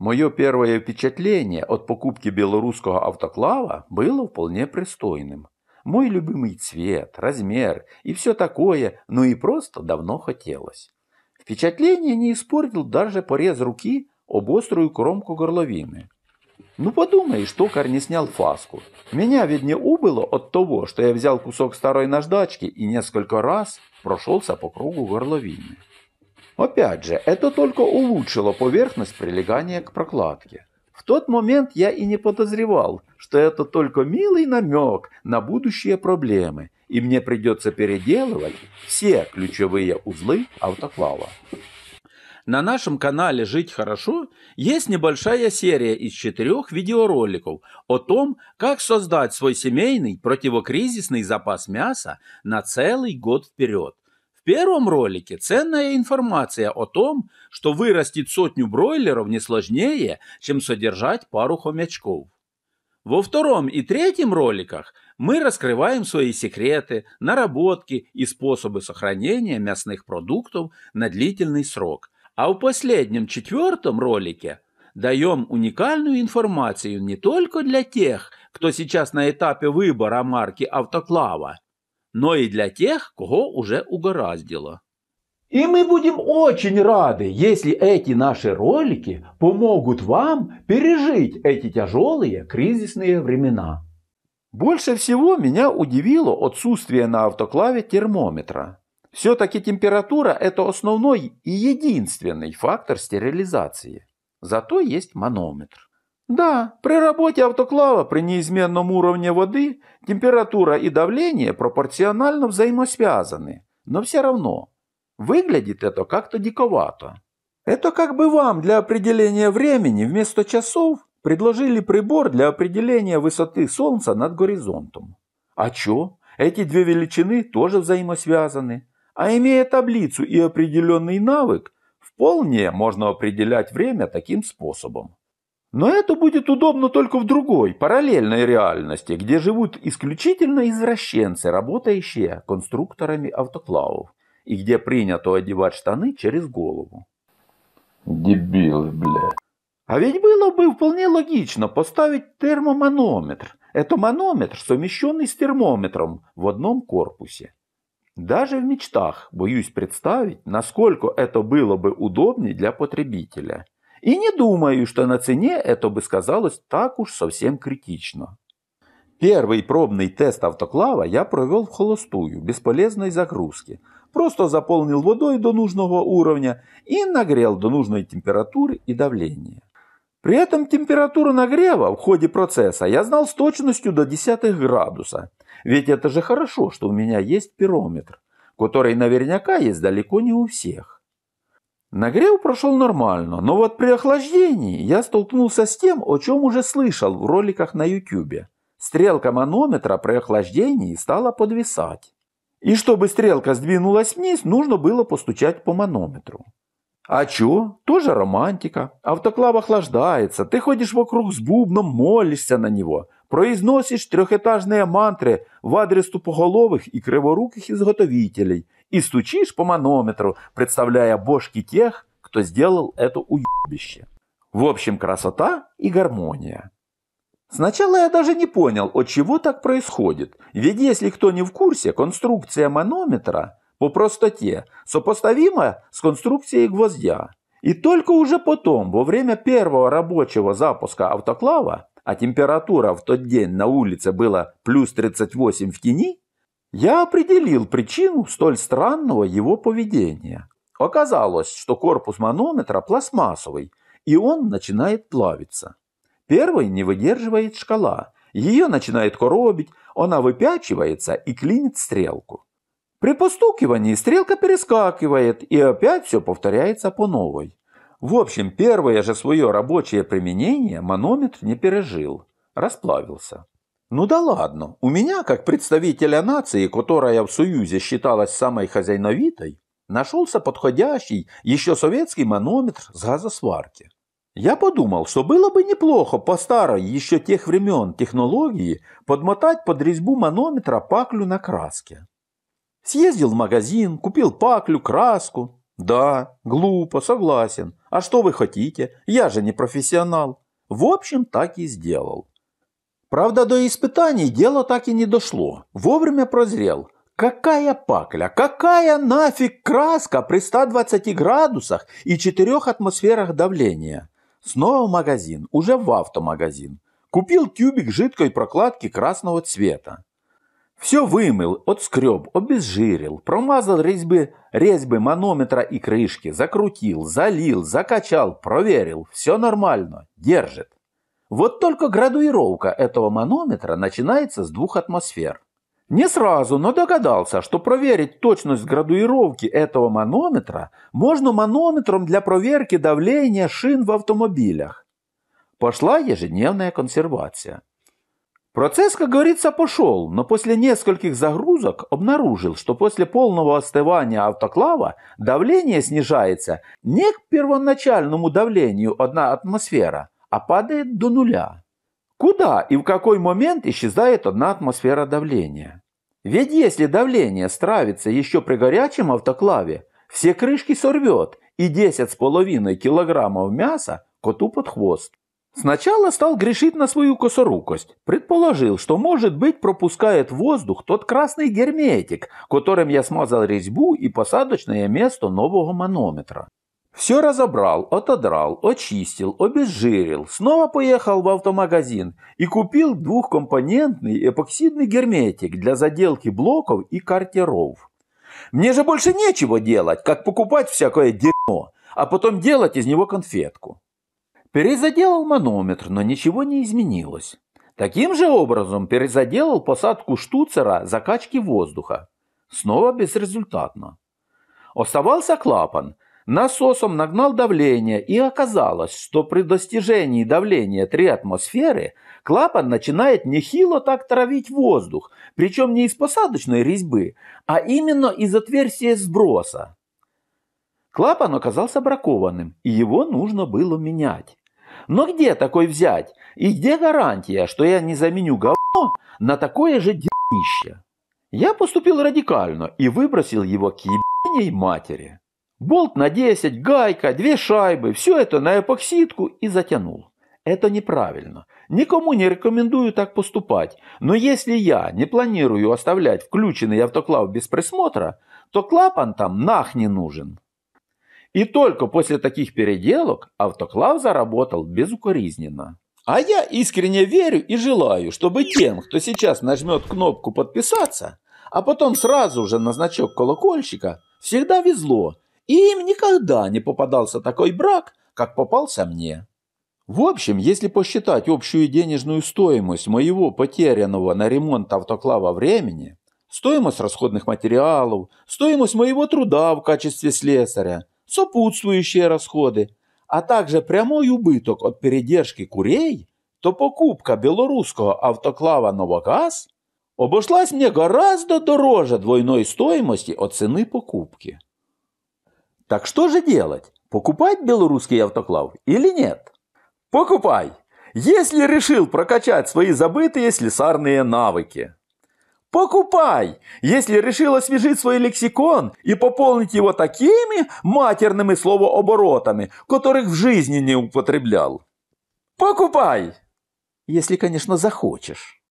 Мое первое впечатление от покупки белорусского автоклава было вполне пристойным. Мой любимый цвет, размер и все такое, ну и просто давно хотелось. Впечатление не испортил даже порез руки об острую кромку горловины. Ну подумай, что не снял фаску. Меня ведь не убыло от того, что я взял кусок старой наждачки и несколько раз прошелся по кругу горловины. Опять же, это только улучшило поверхность прилегания к прокладке. В тот момент я и не подозревал, что это только милый намек на будущие проблемы, и мне придется переделывать все ключевые узлы автоклава. На нашем канале «Жить хорошо» есть небольшая серия из четырех видеороликов о том, как создать свой семейный противокризисный запас мяса на целый год вперед. В первом ролике ценная информация о том, что вырастить сотню бройлеров не сложнее, чем содержать пару хомячков. Во втором и третьем роликах мы раскрываем свои секреты, наработки и способы сохранения мясных продуктов на длительный срок. А в последнем четвертом ролике даем уникальную информацию не только для тех, кто сейчас на этапе выбора марки автоклава, но и для тех, кого уже угораздило. И мы будем очень рады, если эти наши ролики помогут вам пережить эти тяжелые кризисные времена. Больше всего меня удивило отсутствие на автоклаве термометра. Все-таки температура – это основной и единственный фактор стерилизации. Зато есть манометр. Да, при работе автоклава при неизменном уровне воды температура и давление пропорционально взаимосвязаны, но все равно выглядит это как-то диковато. Это как бы вам для определения времени вместо часов предложили прибор для определения высоты Солнца над горизонтом. А чё? Эти две величины тоже взаимосвязаны. А имея таблицу и определенный навык, вполне можно определять время таким способом. Но это будет удобно только в другой, параллельной реальности, где живут исключительно извращенцы, работающие конструкторами автоклавов, и где принято одевать штаны через голову. Дебилы, бля. А ведь было бы вполне логично поставить термоманометр. Это манометр, совмещенный с термометром в одном корпусе. Даже в мечтах боюсь представить, насколько это было бы удобнее для потребителя – и не думаю, что на цене это бы сказалось так уж совсем критично. Первый пробный тест автоклава я провел в холостую, без полезной загрузки. Просто заполнил водой до нужного уровня и нагрел до нужной температуры и давления. При этом температуру нагрева в ходе процесса я знал с точностью до десятых градуса. Ведь это же хорошо, что у меня есть пирометр, который наверняка есть далеко не у всех. Нагрев прошел нормально, но вот при охлаждении я столкнулся с тем, о чем уже слышал в роликах на YouTube. Стрелка манометра при охлаждении стала подвисать. И чтобы стрелка сдвинулась вниз, нужно было постучать по манометру. А чё? Тоже романтика. Автоклав охлаждается, ты ходишь вокруг с бубном, молишься на него, произносишь трехэтажные мантры в адрес тупоголовых и криворуких изготовителей и стучишь по манометру, представляя бошки тех, кто сделал это уебище. В общем, красота и гармония. Сначала я даже не понял, от чего так происходит. Ведь если кто не в курсе, конструкция манометра по простоте сопоставима с конструкцией гвоздя. И только уже потом, во время первого рабочего запуска автоклава, а температура в тот день на улице была плюс 38 в тени, я определил причину столь странного его поведения. Оказалось, что корпус манометра пластмассовый, и он начинает плавиться. Первый не выдерживает шкала. Ее начинает коробить, она выпячивается и клинит стрелку. При постукивании стрелка перескакивает, и опять все повторяется по новой. В общем, первое же свое рабочее применение манометр не пережил, расплавился. Ну да ладно, у меня, как представителя нации, которая в Союзе считалась самой хозяйновитой, нашелся подходящий еще советский манометр с газосварки. Я подумал, что было бы неплохо по старой еще тех времен технологии подмотать под резьбу манометра паклю на краске. Съездил в магазин, купил паклю, краску, Да, глупо, согласен. А что вы хотите? Я же не профессионал. В общем, так и сделал. Правда, до испытаний дело так и не дошло. Вовремя прозрел. Какая пакля, какая нафиг краска при 120 градусах и 4 атмосферах давления? Снова в магазин, уже в автомагазин. Купил тюбик жидкой прокладки красного цвета. Все вымыл, отскреб, обезжирил, промазал резьбы, резьбы манометра и крышки, закрутил, залил, закачал, проверил. Все нормально, держит. Вот только градуировка этого манометра начинается с двух атмосфер. Не сразу, но догадался, что проверить точность градуировки этого манометра можно манометром для проверки давления шин в автомобилях. Пошла ежедневная консервация. Процесс, как говорится, пошел, но после нескольких загрузок обнаружил, что после полного остывания автоклава давление снижается не к первоначальному давлению одна атмосфера, а падает до нуля. Куда и в какой момент исчезает одна атмосфера давления? Ведь если давление стравится еще при горячем автоклаве, все крышки сорвет и 10,5 килограммов мяса коту под хвост. Сначала стал грешить на свою косорукость. Предположил, что, может быть, пропускает воздух тот красный герметик, которым я смазал резьбу и посадочное место нового манометра. Все разобрал, отодрал, очистил, обезжирил, снова поехал в автомагазин и купил двухкомпонентный эпоксидный герметик для заделки блоков и картеров. Мне же больше нечего делать, как покупать всякое дерьмо, а потом делать из него конфетку. Перезаделал манометр, но ничего не изменилось. Таким же образом перезаделал посадку штуцера закачки воздуха. Снова безрезультатно. Оставался клапан – Насосом нагнал давление, и оказалось, что при достижении давления 3 атмосферы клапан начинает нехило так травить воздух, причем не из посадочной резьбы, а именно из отверстия сброса. Клапан оказался бракованным, и его нужно было менять. Но где такой взять? И где гарантия, что я не заменю говно на такое же дерьмище? Я поступил радикально и выбросил его к ебеней матери. Болт на 10, гайка, две шайбы, все это на эпоксидку и затянул. Это неправильно. Никому не рекомендую так поступать. Но если я не планирую оставлять включенный автоклав без присмотра, то клапан там нах не нужен. И только после таких переделок автоклав заработал безукоризненно. А я искренне верю и желаю, чтобы тем, кто сейчас нажмет кнопку «Подписаться», а потом сразу же на значок колокольчика, всегда везло и им никогда не попадался такой брак, как попался мне. В общем, если посчитать общую денежную стоимость моего потерянного на ремонт автоклава времени, стоимость расходных материалов, стоимость моего труда в качестве слесаря, сопутствующие расходы, а также прямой убыток от передержки курей, то покупка белорусского автоклава «Новогаз» обошлась мне гораздо дороже двойной стоимости от цены покупки. Так что же делать? Покупать белорусский автоклав или нет? Покупай, если решил прокачать свои забытые слесарные навыки. Покупай, если решил освежить свой лексикон и пополнить его такими матерными словооборотами, которых в жизни не употреблял. Покупай, если, конечно, захочешь.